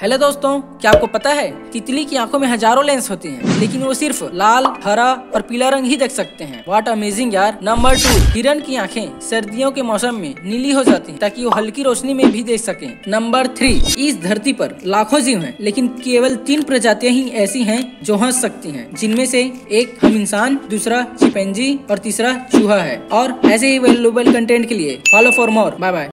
Hello दोस्तों, क्या आपको पता है तितली की आँखों में हज़ारों लेंस होती हैं, लेकिन वो सिर्फ़ लाल, हरा और पीला रंग ही देख सकते हैं। वाट अमेजिंग यार। नंबर टू हिरन की आँखें सर्दियों के मौसम में नीली हो जाती हैं, ताकि वो हल्की रोशनी में भी देख सकें। नंबर थ्री इस धरती पर लाखों जीव हैं, लेकिन केवल तीन प्रजातियाँ ही ऐसी हैं जो हंस सकती हैं, जिनमें से एक हम इंसान, दूसरा चिपेंजी और तीसरा चूहा है। और ऐसे ही वेल्युबल कंटेंट के लिए follow for more bye bye